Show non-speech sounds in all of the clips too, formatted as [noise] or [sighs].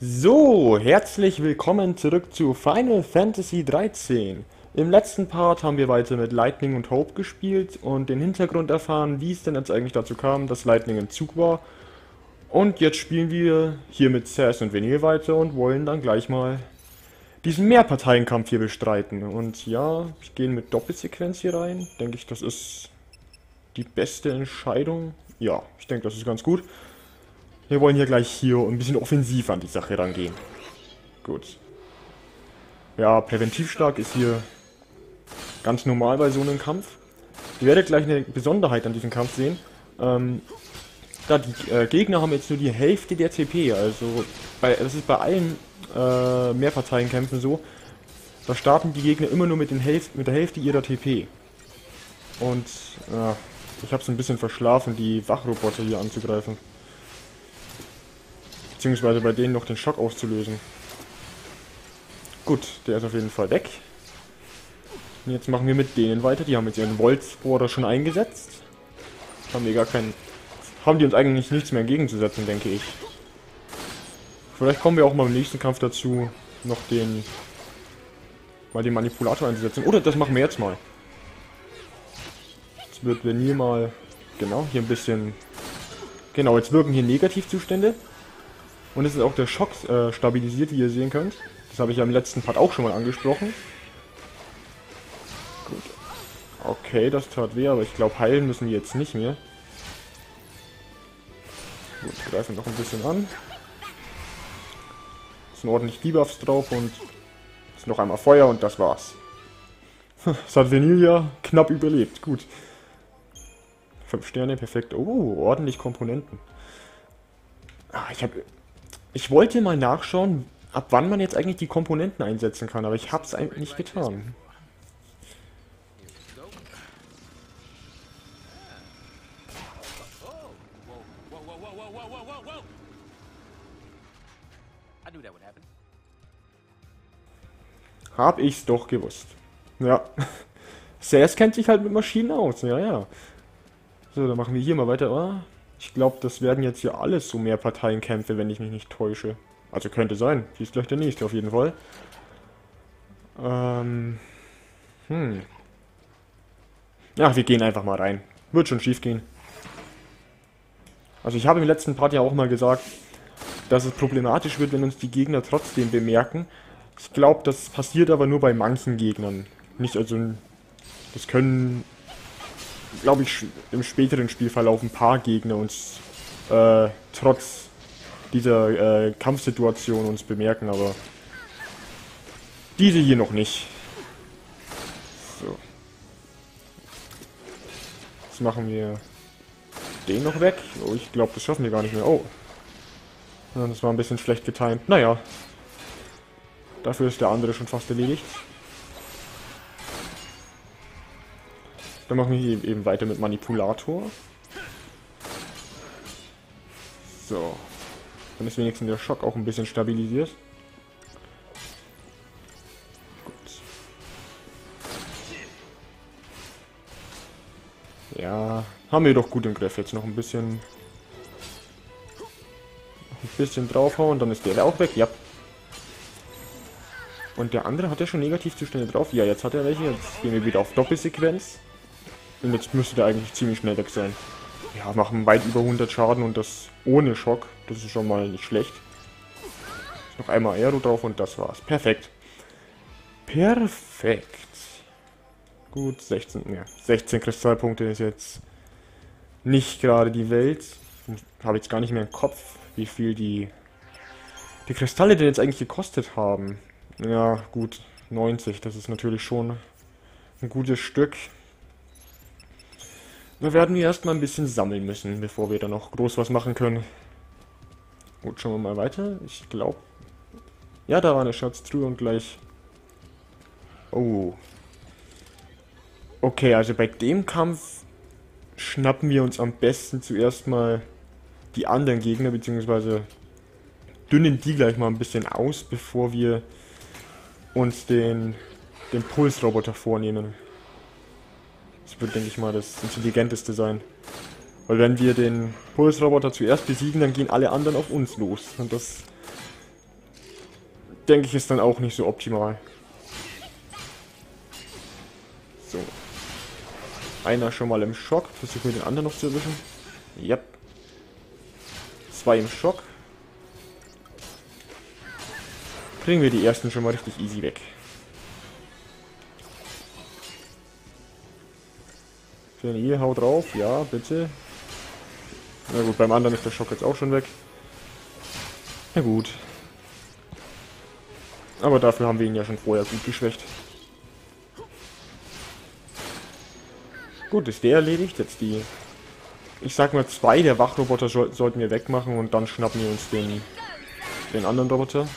So, herzlich willkommen zurück zu Final Fantasy 13. Im letzten Part haben wir weiter mit Lightning und Hope gespielt und den Hintergrund erfahren, wie es denn jetzt eigentlich dazu kam, dass Lightning im Zug war. Und jetzt spielen wir hier mit Sass und Vinyl weiter und wollen dann gleich mal diesen Mehrparteienkampf hier bestreiten. Und ja, ich gehe mit Doppelsequenz hier rein. Denke ich, das ist die beste Entscheidung. Ja, ich denke, das ist ganz gut. Wir wollen hier gleich hier ein bisschen offensiv an die Sache rangehen. Gut. Ja, präventiv stark ist hier ganz normal bei so einem Kampf. Ihr werdet gleich eine Besonderheit an diesem Kampf sehen. Ähm, da die äh, Gegner haben jetzt nur die Hälfte der TP, also bei, das ist bei allen äh, Mehrparteienkämpfen so. Da starten die Gegner immer nur mit, den Hälf mit der Hälfte ihrer TP. Und äh, ich habe es ein bisschen verschlafen, die Wachroboter hier anzugreifen. Beziehungsweise bei denen noch den Schock auszulösen. Gut, der ist auf jeden Fall weg. Und jetzt machen wir mit denen weiter. Die haben jetzt ihren Voltbohrer schon eingesetzt. Haben wir gar keinen... Haben die uns eigentlich nichts mehr entgegenzusetzen, denke ich. Vielleicht kommen wir auch mal im nächsten Kampf dazu, noch den... mal den Manipulator einzusetzen. Oder das machen wir jetzt mal. Jetzt wird Venir mal... Genau, hier ein bisschen... Genau, jetzt wirken hier Negativzustände. Und es ist auch der Schock äh, stabilisiert, wie ihr sehen könnt. Das habe ich ja im letzten Part auch schon mal angesprochen. Gut. Okay, das tat weh, aber ich glaube, heilen müssen wir jetzt nicht mehr. Gut, greifen noch ein bisschen an. Es sind ordentlich Debuffs drauf und ist noch einmal Feuer und das war's. [laughs] Das hat Venilia knapp überlebt. Gut. Fünf Sterne, perfekt. Oh, ordentlich Komponenten. Ah, ich habe ich wollte mal nachschauen, ab wann man jetzt eigentlich die Komponenten einsetzen kann, aber ich habe es eigentlich nicht getan. Hab ich's doch gewusst. Ja. [laughs] Sass kennt sich halt mit Maschinen aus, ja, ja. So, dann machen wir hier mal weiter. Oh, ich glaube, das werden jetzt hier alles so mehr Parteienkämpfe, wenn ich mich nicht täusche. Also könnte sein. Hier ist gleich der nächste auf jeden Fall. Ähm. Hm. Ja, wir gehen einfach mal rein. Wird schon schief gehen. Also ich habe im letzten Part ja auch mal gesagt, dass es problematisch wird, wenn uns die Gegner trotzdem bemerken. Ich glaube, das passiert aber nur bei manchen Gegnern. Nicht also... Das können glaube ich, im späteren Spielverlauf ein paar Gegner uns äh, trotz dieser äh, Kampfsituation uns bemerken, aber diese hier noch nicht. So. Jetzt machen wir den noch weg. Oh, ich glaube, das schaffen wir gar nicht mehr. Oh. Das war ein bisschen schlecht getimt. Naja. Dafür ist der andere schon fast erledigt. Dann machen wir hier eben weiter mit Manipulator. So. Dann ist wenigstens der Schock auch ein bisschen stabilisiert. Gut. Ja, haben wir doch gut im Griff. Jetzt noch ein bisschen... Ein bisschen draufhauen, dann ist der auch weg. Ja. Und der andere hat ja schon Negativzustände drauf. Ja, jetzt hat er welche. Jetzt gehen wir wieder auf Doppelsequenz. Und jetzt müsste der eigentlich ziemlich schnell weg sein. Ja, machen weit über 100 Schaden und das ohne Schock. Das ist schon mal nicht schlecht. Noch einmal Aero drauf und das war's. Perfekt. Perfekt. Gut, 16, ja, 16 Kristallpunkte ist jetzt nicht gerade die Welt. Habe jetzt gar nicht mehr im Kopf, wie viel die, die Kristalle denn jetzt eigentlich gekostet haben. Ja, gut, 90. Das ist natürlich schon ein gutes Stück. Da werden wir erstmal ein bisschen sammeln müssen, bevor wir dann noch groß was machen können. Gut, schauen wir mal weiter. Ich glaube... Ja, da war eine Schatztruhe und gleich... Oh. Okay, also bei dem Kampf schnappen wir uns am besten zuerst mal die anderen Gegner, beziehungsweise dünnen die gleich mal ein bisschen aus, bevor wir uns den, den Pulsroboter vornehmen. Das wird, denke ich mal, das Intelligenteste sein. Weil wenn wir den Pulsroboter zuerst besiegen, dann gehen alle anderen auf uns los. Und das denke ich, ist dann auch nicht so optimal. So. Einer schon mal im Schock. Versuchen wir den anderen noch zu erwischen. Yep. Zwei im Schock. Kriegen wir die ersten schon mal richtig easy weg. Fenil, hau drauf. Ja, bitte. Na gut, beim anderen ist der Schock jetzt auch schon weg. Na gut. Aber dafür haben wir ihn ja schon vorher gut geschwächt. Gut, ist der erledigt. Jetzt die... Ich sag mal, zwei der Wachroboter so sollten wir wegmachen und dann schnappen wir uns den, den anderen Roboter.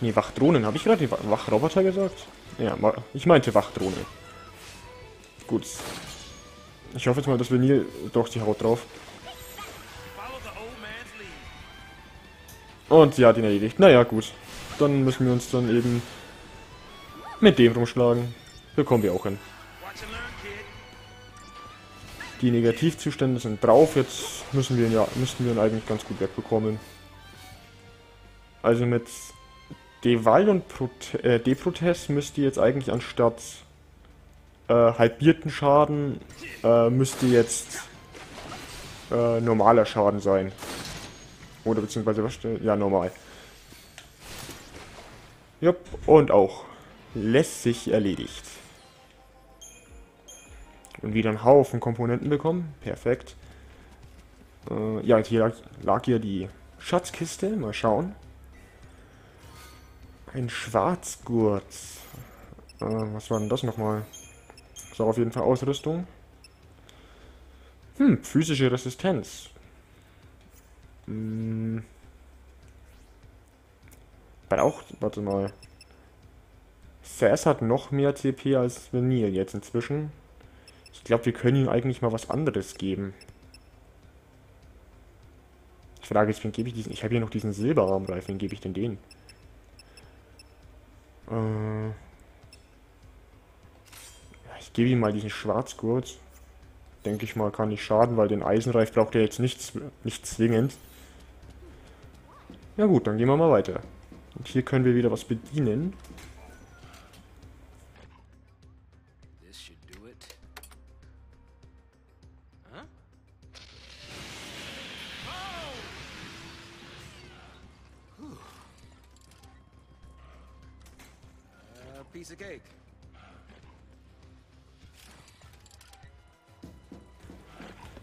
Nee, Wachdrohnen. Habe ich gerade die Wachroboter gesagt? Ja, ich meinte Wachdrohne. Gut. Ich hoffe jetzt mal, dass wir nie... Doch, die haut drauf. Und hat ihn erledigt. Naja, gut. Dann müssen wir uns dann eben mit dem rumschlagen. Bekommen wir auch hin. Die Negativzustände sind drauf. Jetzt müssen wir ihn ja, müssten wir ihn eigentlich ganz gut wegbekommen. Also mit Deval und Prote äh, Deprotest müsste jetzt eigentlich anstatt äh, halbierten Schaden äh, müsste jetzt äh, normaler Schaden sein. Oder beziehungsweise was? Ja, normal. Jupp, und auch lässig erledigt. Und wieder einen Haufen Komponenten bekommen. Perfekt. Äh, ja, hier lag, lag hier die Schatzkiste. Mal schauen. Ein Schwarzgurt. Äh, was war denn das nochmal? So, auf jeden Fall Ausrüstung. Hm, physische Resistenz. Hm. Auch, warte mal. Sass hat noch mehr CP als Vanille jetzt inzwischen. Ich glaube, wir können ihm eigentlich mal was anderes geben. Ich frage jetzt, wen gebe ich diesen? Ich habe hier noch diesen Silberraumreif, wen gebe ich denn den? Äh gebe ihm mal diesen Schwarzgurt. Denke ich mal, kann nicht schaden, weil den Eisenreif braucht er jetzt nicht, nicht zwingend. Ja gut, dann gehen wir mal weiter. Und hier können wir wieder was bedienen.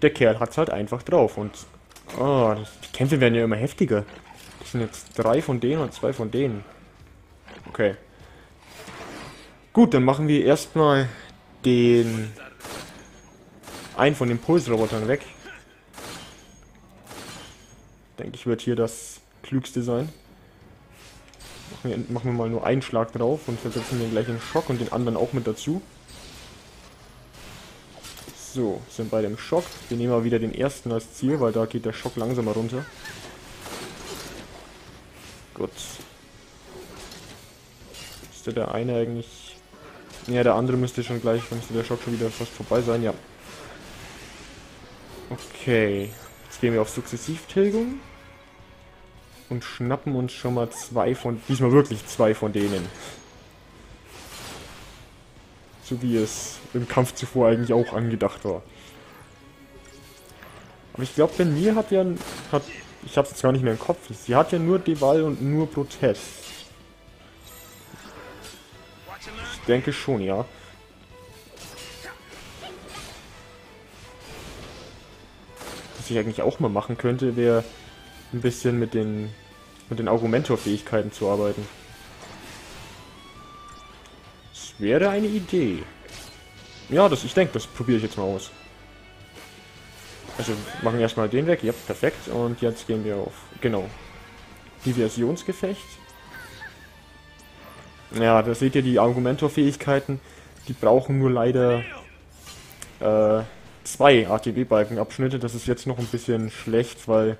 Der Kerl hat's halt einfach drauf und oh, die Kämpfe werden ja immer heftiger. Das sind jetzt drei von denen und zwei von denen. Okay. Gut, dann machen wir erstmal den einen von den Pulsrobotern weg. Denke ich, wird hier das klügste sein. Machen wir, machen wir mal nur einen Schlag drauf und versetzen den gleich in Schock und den anderen auch mit dazu. So, sind beide im Schock. Wir nehmen mal wieder den ersten als Ziel, weil da geht der Schock langsamer runter. Gut. Müsste der eine eigentlich... Ja, der andere müsste schon gleich, müsste der Schock schon wieder fast vorbei sein, ja. Okay. Jetzt gehen wir auf Sukzessivtilgung. Und schnappen uns schon mal zwei von... Diesmal wirklich zwei von denen. So wie es im Kampf zuvor eigentlich auch angedacht war. Aber ich glaube, Ben Mir hat ja... Hat ich habe es jetzt gar nicht mehr im Kopf. Sie hat ja nur Deval und nur Protest. Ich denke schon, ja. Was ich eigentlich auch mal machen könnte, wäre ein bisschen mit den mit den Argumentor-Fähigkeiten zu arbeiten. Wäre eine Idee. Ja, das, ich denke, das probiere ich jetzt mal aus. Also machen erstmal den weg. Ja, perfekt. Und jetzt gehen wir auf, genau, Diversionsgefecht. Ja, da seht ihr die Argumentor-Fähigkeiten. Die brauchen nur leider äh, zwei ATB-Balkenabschnitte. Das ist jetzt noch ein bisschen schlecht, weil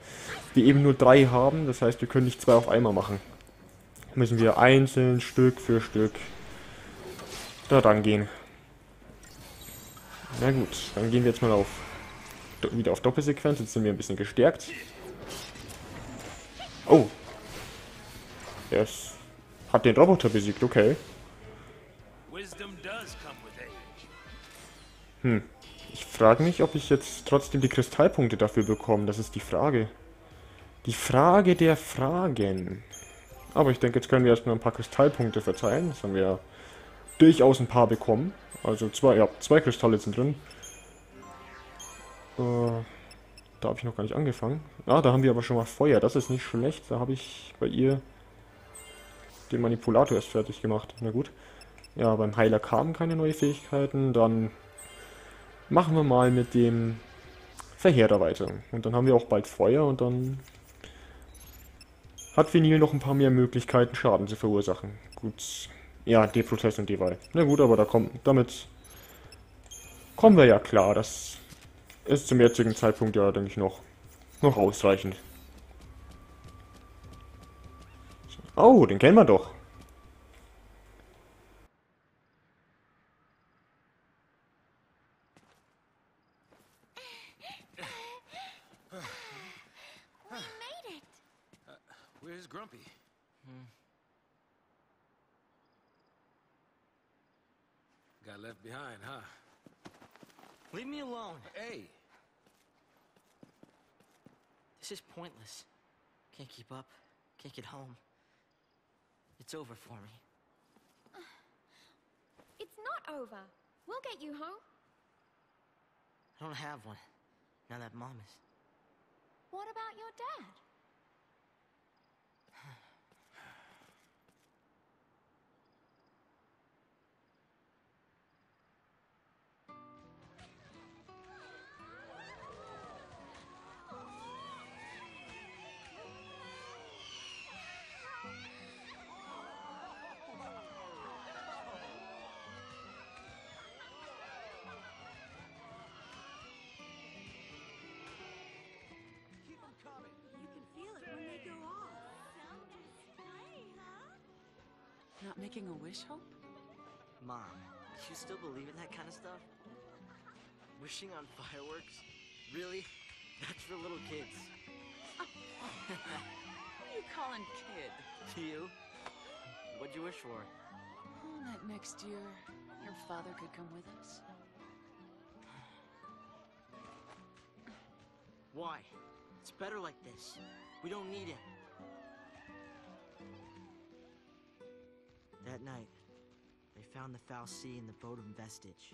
wir eben nur drei haben. Das heißt, wir können nicht zwei auf einmal machen. Müssen wir einzeln, Stück für Stück da dran gehen. Na gut, dann gehen wir jetzt mal auf wieder auf Doppelsequenz. Jetzt sind wir ein bisschen gestärkt. Oh. Er ist, hat den Roboter besiegt, okay. Hm. Ich frage mich, ob ich jetzt trotzdem die Kristallpunkte dafür bekomme. Das ist die Frage. Die Frage der Fragen. Aber ich denke, jetzt können wir erstmal ein paar Kristallpunkte verteilen. Das haben wir ja durchaus ein paar bekommen. Also zwei, ja, zwei Kristalle sind drin. Äh, da habe ich noch gar nicht angefangen. Ah, da haben wir aber schon mal Feuer. Das ist nicht schlecht. Da habe ich bei ihr den Manipulator erst fertig gemacht. Na gut. Ja, beim Heiler kamen keine neuen Fähigkeiten. Dann machen wir mal mit dem Verheerter weiter. Und dann haben wir auch bald Feuer und dann hat Vinyl noch ein paar mehr Möglichkeiten, Schaden zu verursachen. Gut. Ja, D-Protest und D-Wahl. Na gut, aber da kommt, damit kommen wir ja klar. Das ist zum jetzigen Zeitpunkt ja, denke ich, noch, noch ausreichend. Oh, den kennen wir doch. Where's Grumpy? Hmm. Left behind, huh? Leave me alone. Hey! This is pointless. Can't keep up. Can't get home. It's over for me. [sighs] It's not over. We'll get you home. I don't have one. Now that Mom is... What about your dad? Not making a wish, Hope? Mom, you still believe in that kind of stuff? Wishing on fireworks? Really? That's for little kids. [laughs] what are you calling kid? To You? What'd you wish for? Oh, that next year, your father could come with us. Why? It's better like this. We don't need him. That night, they found the fal'Cie in the boat Bodum vestige.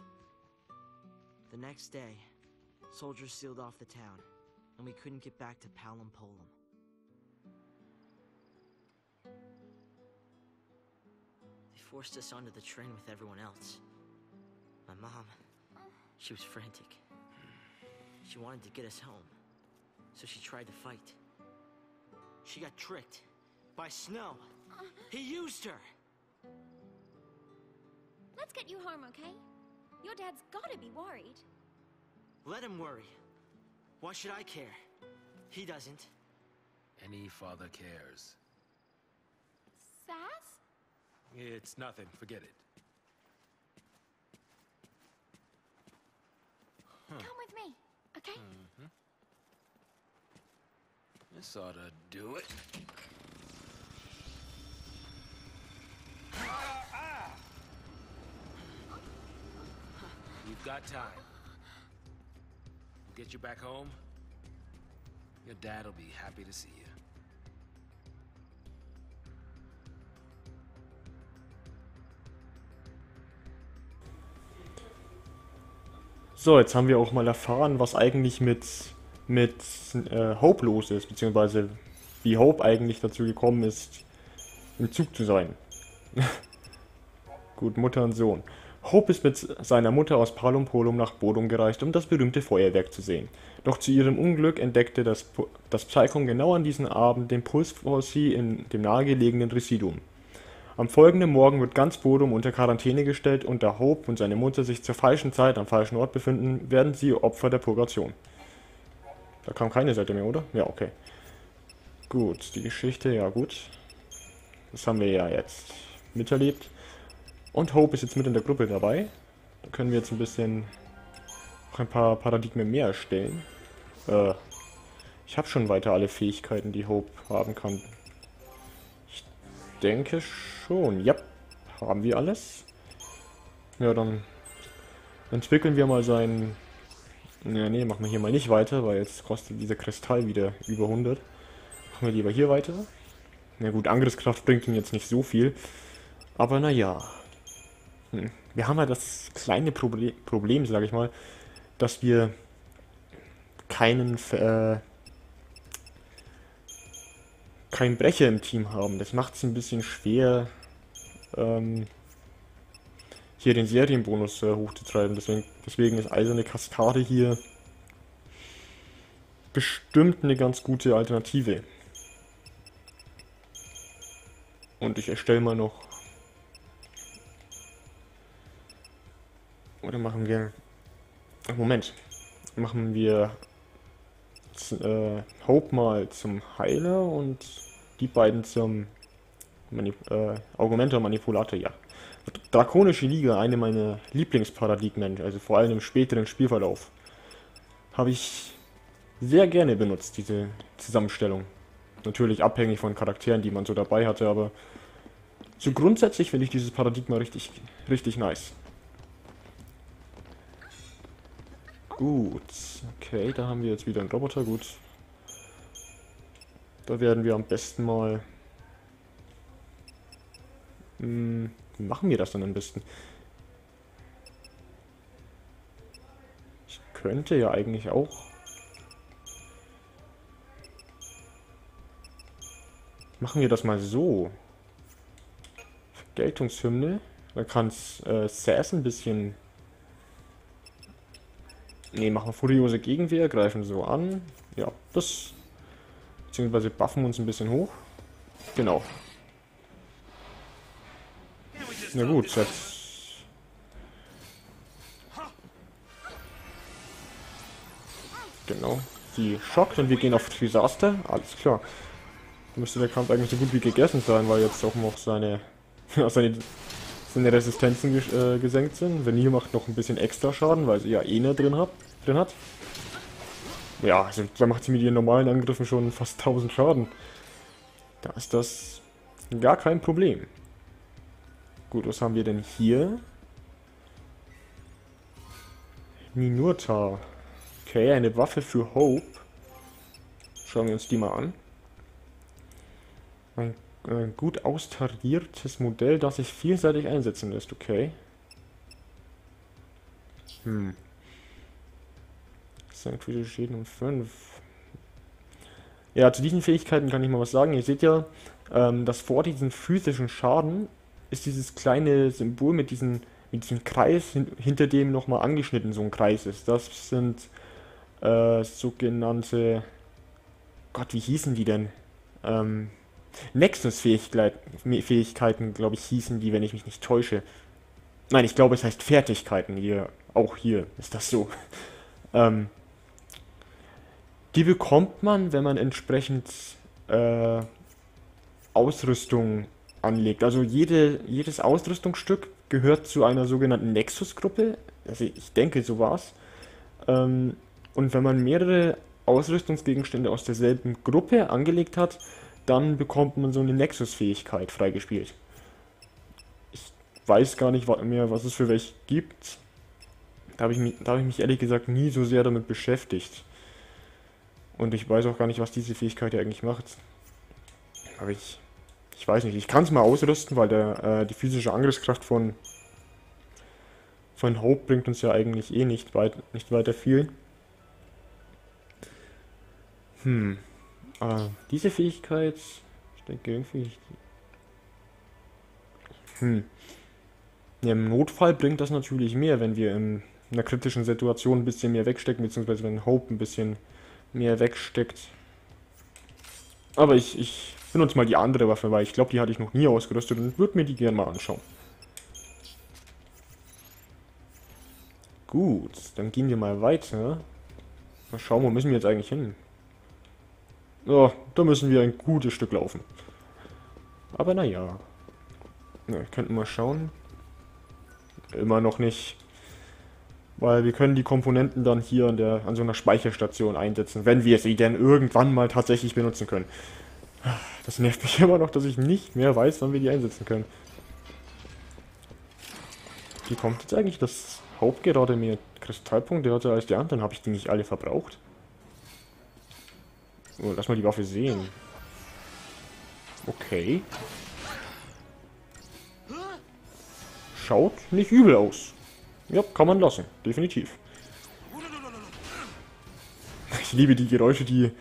The next day, soldiers sealed off the town, and we couldn't get back to Palom Polum. They forced us onto the train with everyone else. My mom, she was frantic. She wanted to get us home, so she tried to fight. She got tricked by Snow. He used her! Let's get you home, okay? Your dad's gotta be worried. Let him worry. Why should I care? He doesn't. Any father cares. Sass? It's nothing. Forget it. Huh. Come with me, okay? Mm -hmm. This ought to do it. You've got time. We'll get you back home. Your dad'll be happy to see you. So, jetzt haben wir auch mal erfahren, was eigentlich mit, mit äh, Hope los ist, beziehungsweise wie Hope eigentlich dazu gekommen ist, im Zug zu sein. [laughs] Gut, Mutter und Sohn. Hope ist mit seiner Mutter aus Palum Polum nach Bodum gereist, um das berühmte Feuerwerk zu sehen. Doch zu ihrem Unglück entdeckte das, das Psychon genau an diesem Abend den Puls for sie in dem nahegelegenen Residuum. Am folgenden Morgen wird ganz Bodum unter Quarantäne gestellt und da Hope und seine Mutter sich zur falschen Zeit am falschen Ort befinden, werden sie Opfer der Purgation. Da kam keine Seite mehr, oder? Ja, okay. Gut, die Geschichte, ja gut. Das haben wir ja jetzt miterlebt. Und Hope ist jetzt mit in der Gruppe dabei. Da können wir jetzt ein bisschen auch ein paar Paradigmen mehr erstellen. Äh, ich habe schon weiter alle Fähigkeiten, die Hope haben kann. Ich denke schon. Ja, haben wir alles. Ja, dann entwickeln wir mal seinen... Ja, nee, machen wir hier mal nicht weiter, weil jetzt kostet dieser Kristall wieder über 100. Machen wir lieber hier weiter. Na gut, Angriffskraft bringt ihn jetzt nicht so viel. Aber naja. Hm. Wir haben ja das kleine Proble Problem, sage ich mal, dass wir keinen äh, keinen Brecher im Team haben. Das macht es ein bisschen schwer, ähm, hier den Serienbonus äh, hochzutreiben. Deswegen, deswegen ist Eiserne Kaskade hier bestimmt eine ganz gute Alternative. Und ich erstelle mal noch. Oder machen wir. Moment. Machen wir äh, Hope mal zum Heiler und die beiden zum Manip äh, Augmenter Manipulator, ja. Drakonische Liga, eine meiner Lieblingsparadigmen, also vor allem im späteren Spielverlauf, habe ich sehr gerne benutzt, diese Zusammenstellung. Natürlich abhängig von Charakteren, die man so dabei hatte, aber so grundsätzlich finde ich dieses Paradigma richtig, richtig nice. Gut, okay, da haben wir jetzt wieder einen Roboter, gut. Da werden wir am besten mal... Hm, wie machen wir das dann am besten? Ich könnte ja eigentlich auch... Machen wir das mal so. Vergeltungshymne. Dann kann es äh, Sass ein bisschen Ne, machen furiose Gegenwehr, greifen so an. Ja, das... Beziehungsweise buffen uns ein bisschen hoch. Genau. Na gut, jetzt... Genau. Die schockt und wir gehen auf Disaster. Alles klar. Müsste der Kampf eigentlich so gut wie gegessen sein, weil jetzt auch noch seine... [laughs] seine seine Resistenzen äh, gesenkt sind. Venier macht noch ein bisschen extra Schaden, weil sie ja eh drin, hab, drin hat. Ja, also da macht sie mit ihren normalen Angriffen schon fast 1000 Schaden. Da ist das gar kein Problem. Gut, was haben wir denn hier? Minurta. Okay, eine Waffe für Hope. Schauen wir uns die mal an. Ein äh, gut austariertes Modell, das sich vielseitig einsetzen lässt, okay. Hm. Sanctuary Schäden um 5. Ja, zu diesen Fähigkeiten kann ich mal was sagen. Ihr seht ja, ähm, dass vor diesem physischen Schaden ist dieses kleine Symbol mit diesem mit diesem Kreis hin hinter dem nochmal angeschnitten, so ein Kreis ist. Das sind äh, sogenannte... Gott, wie hießen die denn? Ähm, Nexus-Fähigkeiten, glaube ich, hießen die, wenn ich mich nicht täusche. Nein, ich glaube, es heißt Fertigkeiten hier. Auch hier ist das so. [laughs] Ähm, die bekommt man, wenn man entsprechend äh, Ausrüstung anlegt. Also jede, jedes Ausrüstungsstück gehört zu einer sogenannten Nexus-Gruppe. Also ich denke, so war's. Ähm, und wenn man mehrere Ausrüstungsgegenstände aus derselben Gruppe angelegt hat, dann bekommt man so eine Nexus-Fähigkeit freigespielt. Ich weiß gar nicht mehr, was es für welche gibt. Da habe ich, mich, hab ich mich ehrlich gesagt nie so sehr damit beschäftigt. Und ich weiß auch gar nicht, was diese Fähigkeit eigentlich macht. Aber ich, ich weiß nicht. Ich kann es mal ausrüsten, weil der, äh, die physische Angriffskraft von, von Hope bringt uns ja eigentlich eh nicht, weit, nicht weiter viel. Hm. Ah, diese Fähigkeit, ich denke irgendwie... Hm. Ja, Im Notfall bringt das natürlich mehr, wenn wir in einer kritischen Situation ein bisschen mehr wegstecken, beziehungsweise wenn Hope ein bisschen mehr wegsteckt. Aber ich, ich benutze mal die andere Waffe, weil ich glaube, die hatte ich noch nie ausgerüstet und würde mir die gerne mal anschauen. Gut, dann gehen wir mal weiter. Mal schauen, wo müssen wir jetzt eigentlich hin? Ja, da müssen wir ein gutes Stück laufen. Aber naja. Ja, könnten mal schauen. Immer noch nicht. Weil wir können die Komponenten dann hier an, der, an so einer Speicherstation einsetzen, wenn wir sie denn irgendwann mal tatsächlich benutzen können. Das nervt mich [laughs] immer noch, dass ich nicht mehr weiß, wann wir die einsetzen können. Wie kommt jetzt eigentlich das Haupt gerade mehr Kristallpunkte hatte als die anderen? Habe ich die nicht alle verbraucht? Oh, lass mal die Waffe sehen. Okay. Schaut nicht übel aus. Ja, kann man lassen. Definitiv. Ich liebe die Geräusche, die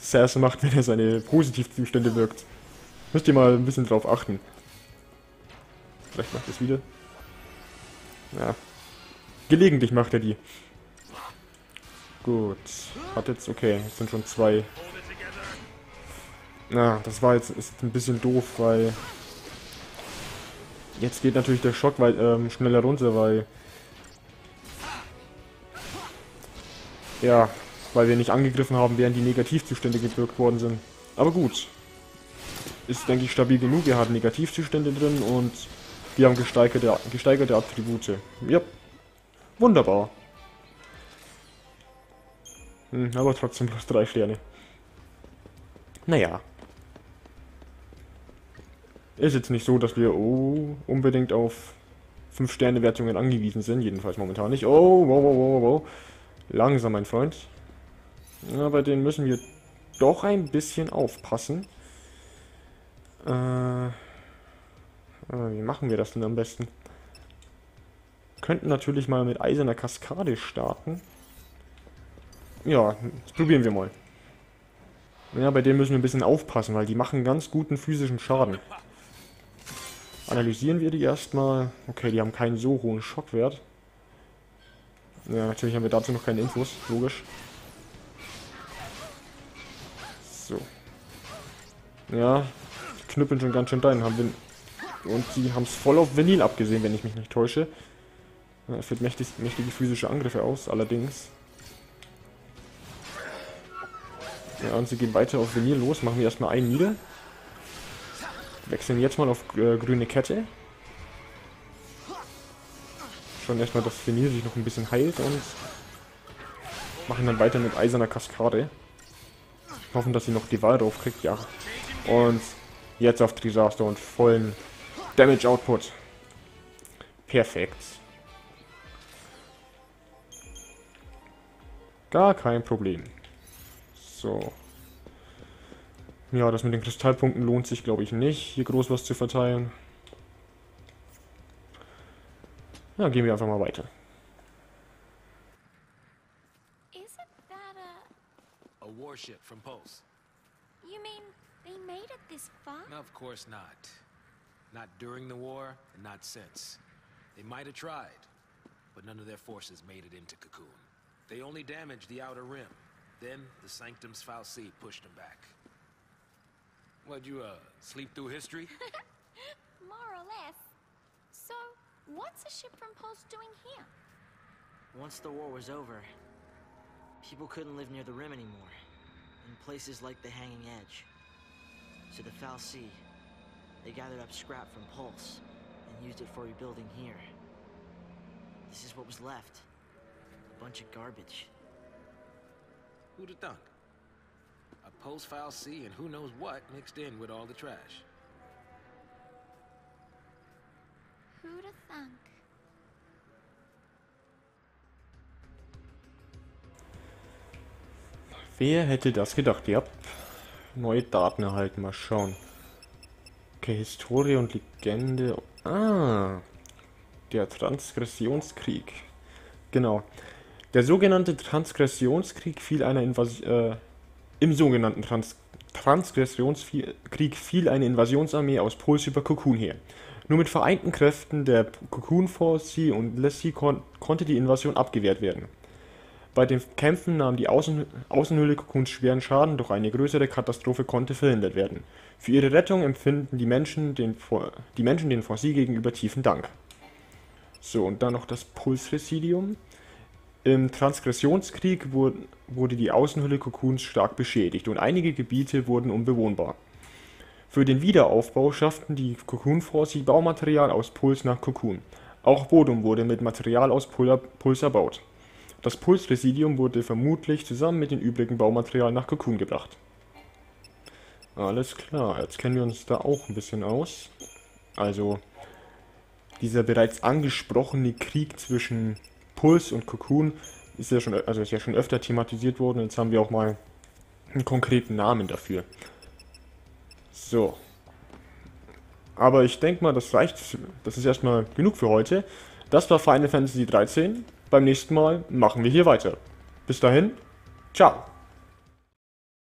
Sass macht, wenn er seine Positivzustände wirkt. Müsst ihr mal ein bisschen drauf achten. Vielleicht macht es wieder. Ja. Gelegentlich macht er die. Gut. Hat jetzt, okay, es sind schon zwei. Na, das war jetzt ist ein bisschen doof, weil jetzt geht natürlich der Schock weit, ähm, schneller runter, weil ja, weil wir nicht angegriffen haben, während die Negativzustände gewirkt worden sind. Aber gut. Ist, denke ich, stabil genug. Wir haben Negativzustände drin und wir haben gesteigerte, gesteigerte Attribute. Ja. Wunderbar. Hm, aber trotzdem plus drei Sterne. Naja. Ist jetzt nicht so, dass wir oh, unbedingt auf 5-Sterne-Wertungen angewiesen sind. Jedenfalls momentan nicht. Oh, wow, wow, wow, wow. Langsam, mein Freund. Ja, bei denen müssen wir doch ein bisschen aufpassen. Äh, wie machen wir das denn am besten? Könnten natürlich mal mit eiserner Kaskade starten. Ja, das probieren wir mal. Ja, bei denen müssen wir ein bisschen aufpassen, weil die machen ganz guten physischen Schaden. Analysieren wir die erstmal. Okay, die haben keinen so hohen Schockwert. Ja, natürlich haben wir dazu noch keine Infos, logisch. So. Ja, knüppeln schon ganz schön dein. Haben und die haben es voll auf Vanille abgesehen, wenn ich mich nicht täusche. Er führt mächtig, mächtige physische Angriffe aus, allerdings. Ja, und sie gehen weiter auf Vanille los. Machen wir erstmal einen nieder. Wechseln jetzt mal auf äh, grüne Kette. Schauen erstmal, dass Vanille sich noch ein bisschen heilt und machen dann weiter mit eiserner Kaskade. Hoffen, dass sie noch die Wahl drauf kriegt, ja. Und jetzt auf Disaster und vollen Damage Output. Perfekt. Gar kein Problem. So. Ja, das mit den Kristallpunkten lohnt sich, glaube ich, nicht, hier groß was zu verteilen. Ja, gehen wir einfach mal weiter. warship from Pulse. You mean they made it this far? No, of course not. Not during the war, and not since. They might have tried, but none of their forces made it into Cocoon. They only damaged the outer rim. Then, the Sanctum's Fal'Cie pushed them back. What'd you, uh, sleep through history? [laughs] More or less. So, what's a ship from Pulse doing here? Once the war was over, people couldn't live near the rim anymore in places like the Hanging Edge. So the Foul Sea, they gathered up scrap from Pulse and used it for rebuilding here. This is what was left. A bunch of garbage. Who'd have thunk? A Pulse Fal'Cie and who knows what mixed in with all the trash. Who'd have thunk? Wer hätte das gedacht? Ja, neue Daten erhalten. Mal schauen. Okay, Historie und Legende. Ah, der Transgressionskrieg. Genau. Der sogenannte Transgressionskrieg fiel einer Invasion. Äh, Im sogenannten Trans Transgressionskrieg fiel eine Invasionsarmee aus Pols über Cocoon her. Nur mit vereinten Kräften der Cocoon Force und Lessie kon konnte die Invasion abgewehrt werden. Bei den Kämpfen nahm die Außen Außenhülle Cocoons schweren Schaden, doch eine größere Katastrophe konnte verhindert werden. Für ihre Rettung empfinden die Menschen den, die Menschen den Fossil gegenüber tiefen Dank. So, und dann noch das Pulsresidium. Im Transgressionskrieg wurde, wurde die Außenhülle Cocoons stark beschädigt und einige Gebiete wurden unbewohnbar. Für den Wiederaufbau schafften die Cocoon Force Baumaterial aus Puls nach Cocoon. Auch Bodum wurde mit Material aus Puls erbaut. Das Pulsresidium wurde vermutlich zusammen mit dem übrigen Baumaterial nach Cocoon gebracht. Alles klar, jetzt kennen wir uns da auch ein bisschen aus. Also, dieser bereits angesprochene Krieg zwischen Puls und Cocoon ist ja schon, also ist ja schon öfter thematisiert worden. Jetzt haben wir auch mal einen konkreten Namen dafür. So. Aber ich denke mal, das reicht. Das ist erstmal genug für heute. Das war Final Fantasy 13. Beim nächsten Mal machen wir hier weiter. Bis dahin, ciao.